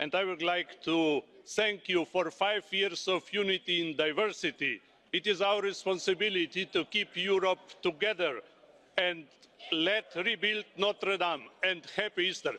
And I would like to thank you for five years of unity in diversity. It is our responsibility to keep Europe together and let rebuild Notre Dame. And happy Easter.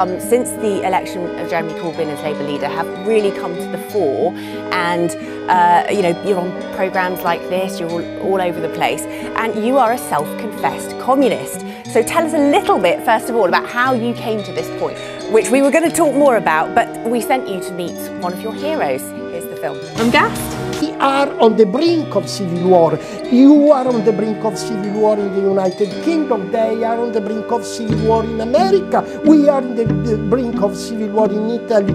Um, since the election of Jeremy Corbyn as Labour leader have really come to the fore and uh, you know you're on programmes like this you're all, all over the place and you are a self-confessed communist. So tell us a little bit first of all about how you came to this point which we were going to talk more about but we sent you to meet one of your heroes here's the film I'm gassed We are on the brink of civil war. You are on the brink of civil war in the United Kingdom. They are on the brink of civil war in America. We are on the, the brink of civil war in Italy.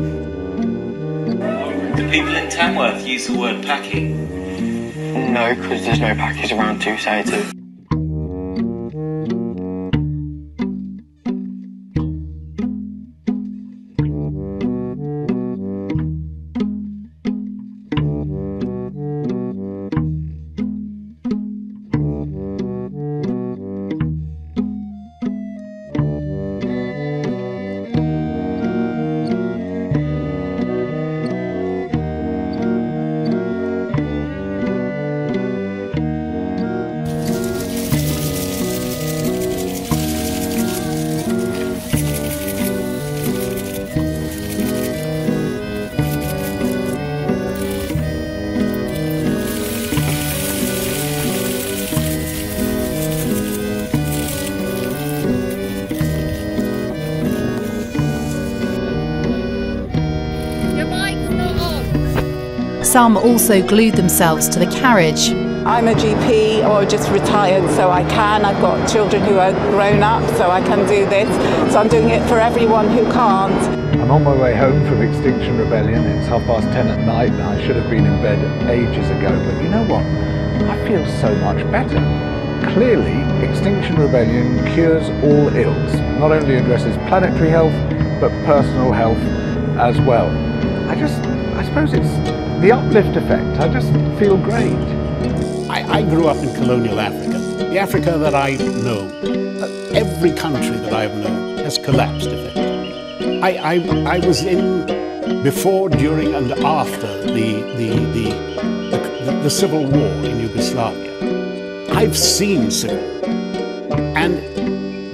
Do people in Tamworth use the word packing? No, because there's no package around to say to. Some also glued themselves to the carriage. I'm a GP or oh, just retired, so I can. I've got children who are grown up, so I can do this. So I'm doing it for everyone who can't. I'm on my way home from Extinction Rebellion. It's half past ten at night and I should have been in bed ages ago. But you know what? I feel so much better. Clearly, Extinction Rebellion cures all ills. Not only addresses planetary health, but personal health as well. I just, I suppose it's the uplift effect. I just feel great. I, I grew up in colonial Africa. The Africa that I know, uh, every country that I've known has collapsed effectively. I, I, I was in before, during, and after the, the, the, the, the civil war in Yugoslavia. I've seen civil war. And,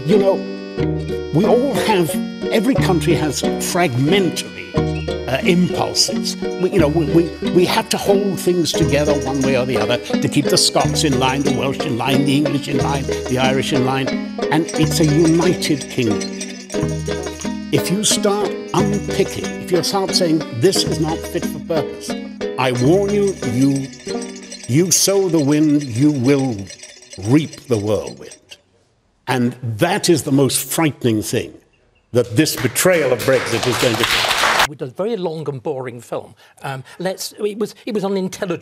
you know, we all have, every country has fragmentary uh, impulses. We, you know, we, we, we have to hold things together one way or the other to keep the Scots in line, the Welsh in line, the English in line, the Irish in line. And it's a united kingdom. If you start unpicking, if you start saying this is not fit for purpose, I warn you, you, you sow the wind, you will reap the whirlwind. And that is the most frightening thing that this betrayal of Brexit is going to We did a very long and boring film. Um, let's, it, was, it was unintelligible.